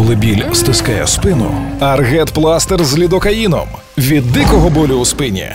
Коли біль стискає спину, аргет пластир з лідокаїном від дикого болю у спині.